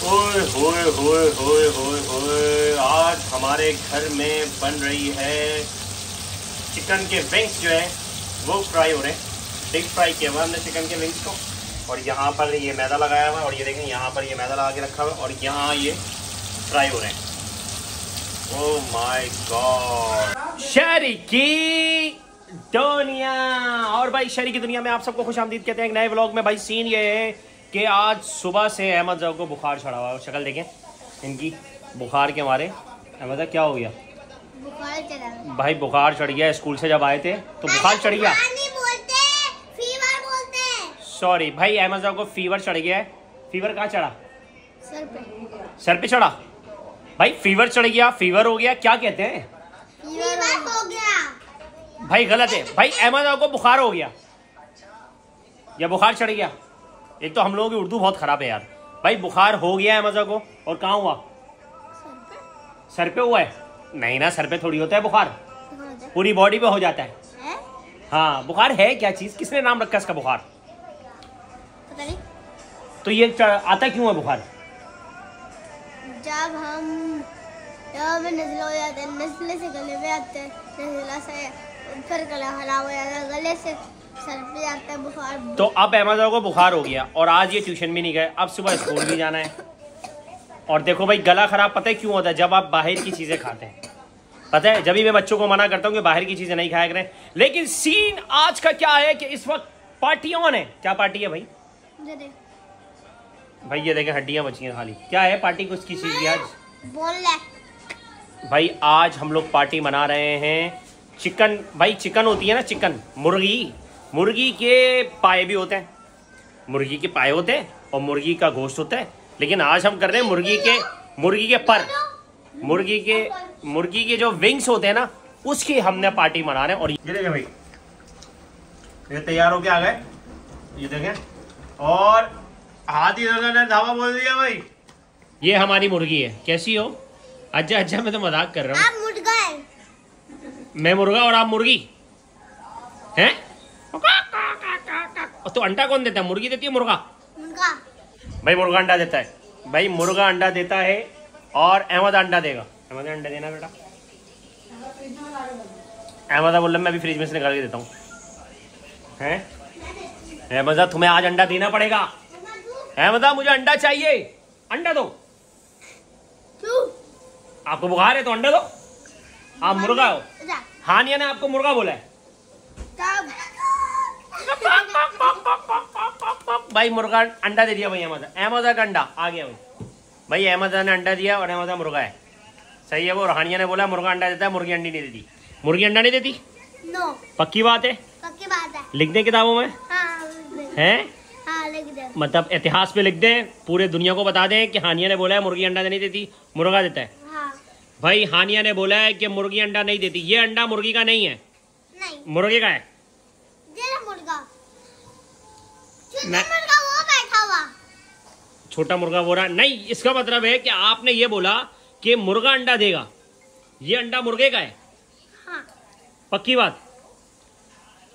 ओए होए होए होए होए होए आज हमारे घर में बन रही है चिकन के विंग्स जो है, वो फ्राई हो रहे हैं। डीप फ्राई किया हुआ हमने चिकन के विंग्स को। और यहाँ पर ये मैदा लगाया हुआ है और ये देखें, यहाँ पर ये मैदा लगा के रखा हुआ है और यहाँ ये फ्राई हो रहे हैं। ओह माय गॉड शहरी की दुनिया। और भाई शहरी की दुनिया में आप सबको खुश आमदीद कहते हैं। एक नए व्लॉग में भाई सीन ये है। कि आज सुबह से अहमद जाओ को बुखार चढ़ा हुआ है शक्ल देखें इनकी बुखार के मारे। अहमद क्या हो गया? बुखार चढ़ा भाई बुखार चढ़ गया स्कूल से जब आए थे तो बुखार चढ़ गया। पानी बोलते फीवर बोलते हैं। सॉरी भाई अहमद जाओ को फीवर चढ़ गया है। फीवर कहाँ चढ़ा? सर पे। सर पे चढ़ा? भाई फीवर चढ़ गया फीवर हो गया क्या कहते हैं? फीवर हो गया। भाई गलत है। भाई अहमद को बुखार हो गया। या बुखार चढ़ गया? एक तो हम लोगों की उर्दू बहुत खराब है यार। भाई बुखार हो गया है मज़ा को। और कहाँ हुआ? सर पे। सर पे हुआ है? नहीं ना सर पे थोड़ी होता है बुखार। पूरी बॉडी पे हो जाता है। है? हाँ बुखार है क्या चीज़? किसने नाम रखा इसका बुखार? पता नहीं। तो ये आता क्यों है बुखार? जब हम जब नजला हो जाते हैं नजले से गले में आते हैं नजला से फिर गला खराब हो जाता है गले से है बुखार तो अब अहमद को बुखार हो गया और आज ये ट्यूशन भी नहीं गए अब सुबह स्कूल भी जाना है। और देखो भाई गला खराब पता है क्यों होता है? जब आप बाहर की चीज़ें खाते हैं। पता है जब भी मैं बच्चों को मना करता हूँ कि बाहर की चीज़ें नहीं खाया करें। लेकिन सीन आज का क्या है कि इस वक्त पार्टी ऑन है। क्या पार्टी है भाई? भाई ये देखें हड्डियाँ बची हैं खाली। क्या है पार्टी कुछ की चीज़ की आज? बोल भाई आज हम लोग पार्टी मना रहे हैं। चिकन भाई चिकन होती है ना चिकन मुर्गी। मुर्गी के पाए भी होते हैं। मुर्गी के पाए होते हैं और मुर्गी का गोश्त होता है। लेकिन आज हम कर रहे हैं मुर्गी के मुर्गी के पर। मुर्गी के मुर्गी के जो विंग्स होते हैं ना उसकी हमने पार्टी मना रहे हैं और ये देखें भाई। ये तैयार होके आ गए। ये देखें। और हाथी ने धावा बोल दिया भाई। ये हमारी मुर्गी है। कैसी हो? अच्छा अच्छा मैं तो मज़ाक कर रहा हूँ। आप मुर्गा है। मैं मुर्गा और आप मुर्गी। हैं? तो अंडा कौन देता है? मुर्गी देती है मुर्गा? मुर्गा। भाई मुर्गा अंडा देता है। भाई मुर्गा अंडा देता है और अहमद अंडा देगा। अहमद अंडा देना बेटा। अहमद बोल मैं अभी फ्रिज में से निकाल के देता हूँ। हैं? अहमद तुम्हें आज अंडा देना पड़ेगा। अहमदा मुझे अंडा चाहिए। अंडा दो। आपको बुखार है तो अंडा दो। आप मुर्गा हो। हानिया ने आपको मुर्गा बोला है। भाई मुर्गा अंडा दे दिया भाई अहमद। अहमद का अंडा आ गया भाई। भाई अहमद ने अंडा दिया और अहमद मुर्गा है। सही है वो रोहानिया ने बोला मुर्गा अंडा देता है मुर्गी अंडी नहीं देती। मुर्गी अंडा नहीं देती? नो पक्की बात है? पक्की बात है। लिख दें किताबों में? हाँ। हैं? हाँ मतलब इतिहास पे लिख दें पूरे दुनिया को बता दें कि हानिया ने बोला है मुर्गी अंडा नहीं देती मुर्गा देता है। हाँ। भाई हानिया ने बोला है कि मुर्गी अंडा नहीं देती। ये अंडा मुर्गी का नहीं है। नहीं। मुर्गे का है। छोटा मुर्गा वो बैठा हुआ। छोटा मुर्गा बोला नहीं इसका मतलब है कि आपने ये बोला कि मुर्गा अंडा देगा। ये अंडा मुर्गे का है। हाँ। पक्की बात।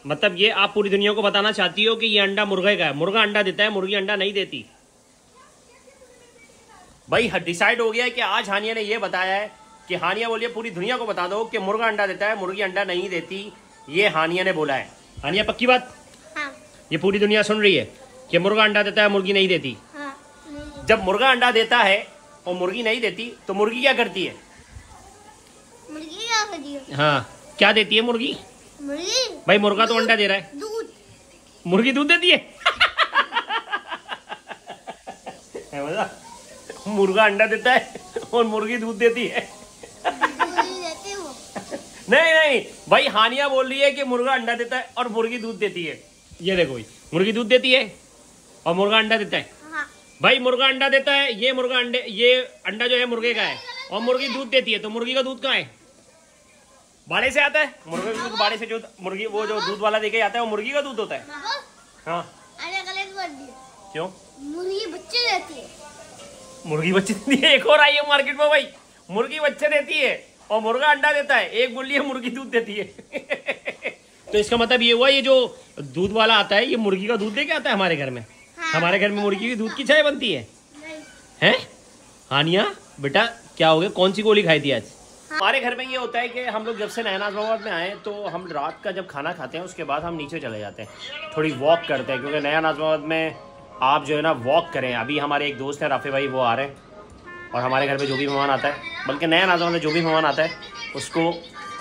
मतलब ये आप पूरी दुनिया को बताना चाहती हो कि ये अंडा मुर्गे का है। मुर्गा अंडा देता है मुर्गी अंडा नहीं देती। भाई डिसाइड हो गया है कि आज हानिया ने ये बताया है कि हानिया बोलिए पूरी दुनिया को बता दो कि मुर्गा अंडा देता है मुर्गी अंडा नहीं देती। ये हानिया ने बोला है। हानिया पक्की बात? ये पूरी दुनिया सुन रही है कि मुर्गा अंडा देता है मुर्गी नहीं देती। हाँ। नहीं। जब मुर्गा अंडा देता है और मुर्गी नहीं देती तो मुर्गी क्या करती है? मुर्गी क्या कर दिया हाँ। क्या देती है मुर्गी? मुर्गी। भाई मुर्गा तो अंडा दे रहा है। दूध। मुर्गी दूध देती है? है मुर्गा अंडा देता है और मुर्गी दूध देती है। नहीं नहीं। भाई हानिया बोल रही है कि मुर्गा अंडा देता है और मुर्गी दूध देती है। ये देखो भाई मुर्गी दूध देती है और मुर्गा अंडा देता है। हाँ। भाई मुर्गा अंडा देता है ये मुर्गा अंडे ये अंडा जो है मुर्गे का है और मुर्गी दूध देती है तो मुर्गी का दूध कहाँ है? बाड़े से आता है? मुर्गे का दूध बाड़े से जो मुर्गी वो जो दूध वाला देके आता है वो मुर्गी का दूध होता है। हाँ। गलत क्यों? मुर्गी बच्चे देती है। मुर्गी बच्चे देती है? एक और आई है मार्केट में भाई। मुर्गी बच्चे देती है और मुर्गा अंडा देता है। एक है मुर्गी दूध देती है। तो इसका मतलब ये हुआ ये जो दूध वाला आता है ये मुर्गी का दूध दे के आता है हमारे घर में? हाँ। हमारे घर में मुर्गी की दूध की चाय बनती है? हैं? हानिया बेटा क्या हो गया? कौन सी गोली खाई थी आज? हमारे घर में ये होता है कि हम लोग जब से नया नाजमाबाद में आए तो हम रात का जब खाना खाते हैं उसके बाद हम नीचे चले जाते हैं। थोड़ी वॉक करते हैं क्योंकि नया नाजमाबाद में आप जो है ना वॉक करें। अभी हमारे एक दोस्त हैं राफे भाई वो आ रहे हैं। और हमारे घर पे जो भी मेहमान आता है बल्कि नया नाजमाबाद में जो भी मेहमान आता है उसको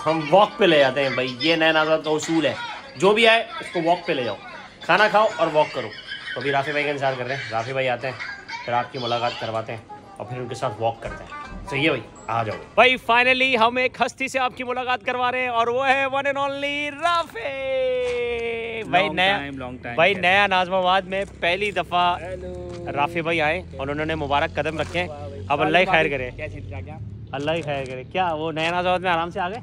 हम वॉक पे ले जाते हैं भाई ये नया नाजमाबाद का उसूल है। जो भी आए उसको वॉक पे ले जाओ। खाना खाओ और वॉक करो। तो अभी राफी भाई का इंतज़ार कर रहे हैं। राफी भाई आते हैं फिर आपकी मुलाकात करवाते हैं और फिर उनके साथ वॉक करते हैं। सही है भाई आ जाओ। भाई फाइनली हम एक हस्ती से आपकी मुलाकात करवा रहे हैं और वो है वन एंड ओनली राफे। भाई नया भाई नया नाजमाबाद में पहली दफ़ा राफी भाई आए और उन्होंने मुबारक कदम रखे अब अल्लाह ही खैर करे। अल्लाह ही खैर करे। क्या वो नया नाजमाबाद में आराम से आ गए?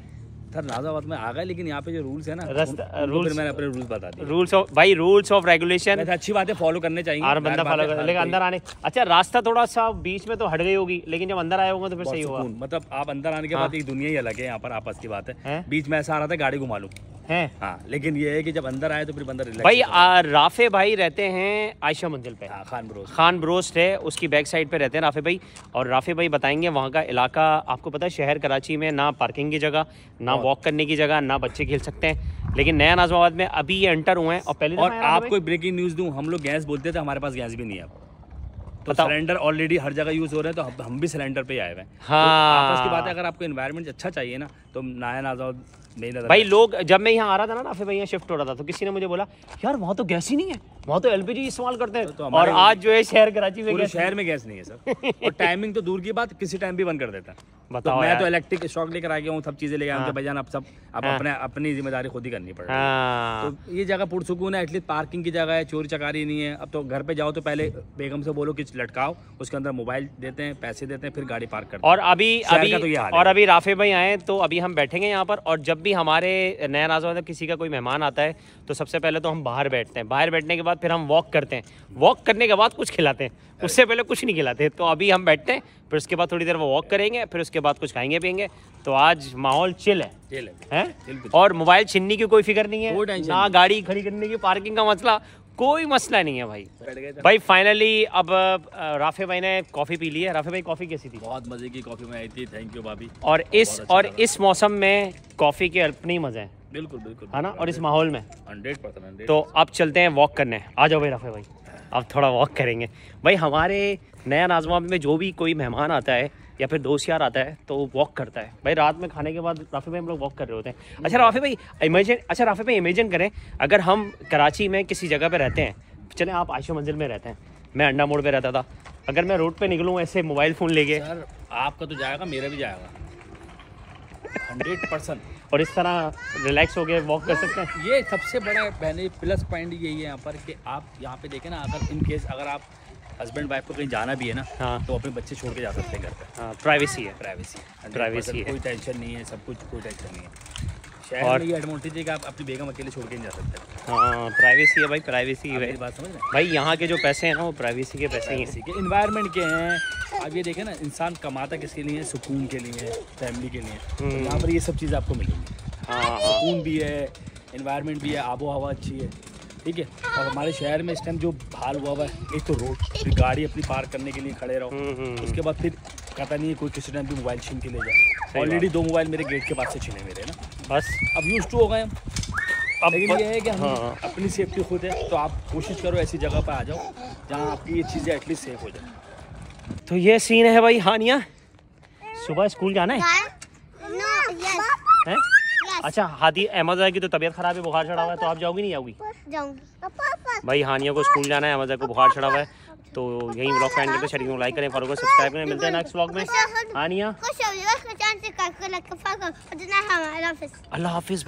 सर नाजाबाद में आ गए लेकिन यहाँ पे जो रूल्स है ना रास्ता- उन- फिर मैंने अपने रूल्स बता दिए। रूल्स ऑफ़ भाई रूल्स ऑफ़ रेगुलेशन अच्छी बात है फॉलो करने चाहिए। हर बंदा फॉलो कर लेकिन अंदर आने अच्छा रास्ता थोड़ा सा बीच में तो हट गई होगी लेकिन जब अंदर आए होंगे तो फिर सही होगा। मतलब आप अंदर आने के हाँ। बाद एक दुनिया ही अलग है यहाँ पर आपस की बात है? बीच में ऐसा आ रहा था गाड़ी घुमा लूँ। हैं। हाँ लेकिन ये है कि जब अंदर आए तो फिर बंदा रिलैक्स भाई आ, राफे भाई रहते हैं आयशा मंजिल पे। हाँ खान बरोस खान ब्रोस्ट है उसकी बैक साइड पे रहते हैं राफे भाई। और राफे भाई बताएँगे वहाँ का इलाका आपको पता है शहर कराची में ना पार्किंग की जगह ना वॉक करने की जगह ना बच्चे खेल सकते हैं। लेकिन नया नाजमाबाद में अभी ये एंटर हुए हैं और पहले और आपको एक ब्रेकिंग न्यूज़ दूँ हम लोग गैस बोलते थे हमारे पास गैस भी नहीं है तो। सिलेंडर ऑलरेडी हर जगह यूज़ हो रहे हैं तो हम- भी सिलेंडर पे आए हुए हैं। हाँ। तो आपस की बात है अगर आपको इन्वायरमेंट अच्छा चाहिए ना तो नया नाजा नहीं नज़र भाई लोग जब मैं यहाँ आ रहा था ना फिर भाई यहाँ शिफ्ट हो रहा था तो किसी ने मुझे बोला यार वहाँ तो गैस ही नहीं है वहाँ तो एलपीजी इस्तेमाल करते हैं। तो और आज जो है शहर कराची में शहर में गैस नहीं है सर। और टाइमिंग तो दूर की बात किसी टाइम भी बंद कर देता। है बताओ तो मैं तो इलेक्ट्रिक शॉक लेकर आ गया हूँ सब चीज़ें लेकर हाँ। आए भाईजान अब सब अब हाँ। अपने अपनी ज़िम्मेदारी खुद ही करनी पड़ रही है। हाँ। तो ये जगह पुरसकून है एटलीस्ट पार्किंग की जगह है चोरी चकारी नहीं है। अब तो घर पे जाओ तो पहले बेगम से बोलो कि लटकाओ उसके अंदर मोबाइल देते हैं पैसे देते हैं फिर गाड़ी पार्क करते और अभी अभी तो है। और अभी राफे भाई आए तो अभी हम बैठेंगे यहाँ पर और जब भी हमारे नया नाजवा में किसी का कोई मेहमान आता है तो सबसे पहले तो हम बाहर बैठते हैं। बाहर बैठने के बाद फिर हम वॉक करते हैं। वॉक करने के बाद कुछ खिलाते हैं। उससे पहले कुछ नहीं खिलाते तो अभी हम बैठते हैं फिर उसके बाद थोड़ी देर वो वॉक करेंगे फिर उसके बाद कुछ खाएँगे पियेंगे। तो आज माहौल चिल है। जेल है। हैं? बिल्कुल। और मोबाइल छीनने की कोई फ़िक्र नहीं है। ना गाड़ी खड़ी करने की पार्किंग का मसला कोई मसला नहीं है भाई। भाई फाइनली अब राफे भाई ने कॉफ़ी पी ली है। राफे भाई कॉफ़ी कैसी थी? बहुत मज़े की कॉफ़ी में आई थी। थैंक यू भाभी। और इस अच्छा और इस मौसम में कॉफ़ी के अपने ही मज़े हैं। बिल्कुल बिल्कुल है ना? और इस माहौल में? हंड्रेड परसेंट तो अब चलते हैं वॉक करने। आ जाओ भाई राफे भाई। अब थोड़ा वॉक करेंगे। भाई हमारे नया नाजमा में जो भी कोई मेहमान आता है या फिर दोस्त यार आता है तो वॉक करता है। भाई रात में खाने के बाद राफे भाई हम लोग वॉक कर रहे होते हैं। अच्छा राफे भाई इमेजिन अच्छा राफे भाई इमेजिन करें अगर हम कराची में किसी जगह पर रहते हैं चले आप आयशो मंजिल में रहते हैं मैं अंडा मोड़ पर रहता था अगर मैं रोड पर निकलूँ ऐसे मोबाइल फ़ोन लेके। सर आपका तो जाएगा मेरा भी जाएगा। हंड्रेड परसेंट और इस तरह रिलैक्स हो गए वॉक कर सकते हैं। ये सबसे बड़ा बहने प्लस पॉइंट यही है यहाँ पर कि आप यहाँ पे देखें ना अगर इन केस अगर आप हस्बैंड वाइफ को कहीं जाना भी है ना हाँ। तो अपने बच्चे छोड़ के जा सकते हैं घर पे। हाँ प्राइवेसी है। प्राइवेसी प्राइवेसी है। कोई टेंशन नहीं है सब कुछ कोई टेंशन नहीं है। शहर और- में ये एडवांटेज है कि आप अपनी बेगम अकेले छोड़ के नहीं जा सकते। हाँ प्राइवेसी है भाई प्राइवेसी है बात समझ रहे भाई यहाँ के जो पैसे हैं ना वो प्राइवेसी के पैसे ही हैं। इन्वायरमेंट के हैं। अब ये देखें ना इंसान कमाता किसके लिए है? सुकून के लिए फैमिली के लिए तो हम्म। यहाँ पर ये सब चीज़ें आपको मिलेंगी। हाँ हाँ। सुकून भी है इन्वायरमेंट भी है आबो हवा अच्छी है। ठीक है? और हमारे शहर में इस टाइम जो हाल हुआ हुआ है एक तो रोड फिर गाड़ी अपनी पार्क करने के लिए खड़े रहो। हम्म, हम्म, उसके बाद फिर पता नहीं है कोई किसी टाइम भी मोबाइल छीन के ले जाए। ऑलरेडी दो मोबाइल मेरे गेट के पास से छीने मेरे ना? बस। अब यूज़ टू हो गए हम। अब लेकिन ये है कि हम हाँ। अपनी सेफ्टी खुद है तो आप कोशिश करो ऐसी जगह पर आ जाओ जहाँ आपकी ये चीज़ें एटलीस्ट सेफ़ हो जाए। तो ये सीन है भाई हानिया सुबह स्कूल जाना है? नो यस हैं? अच्छा हाथी अहमद की तो तबियत खराब है बुखार चढ़ा हुआ है तो आप जाओगी नहीं जाओगी जाऊँगी। भाई हानिया को स्कूल जाना है अहमद को बुखार चढ़ा हुआ है तो यही ब्लॉग फ़ैन करके शरीर को लाइक करें फॉलो करें सब्सक्राइब करें मिलते हैं नेक्स्ट ब्लॉग में। हानिया? अल्लाह हाफिज़।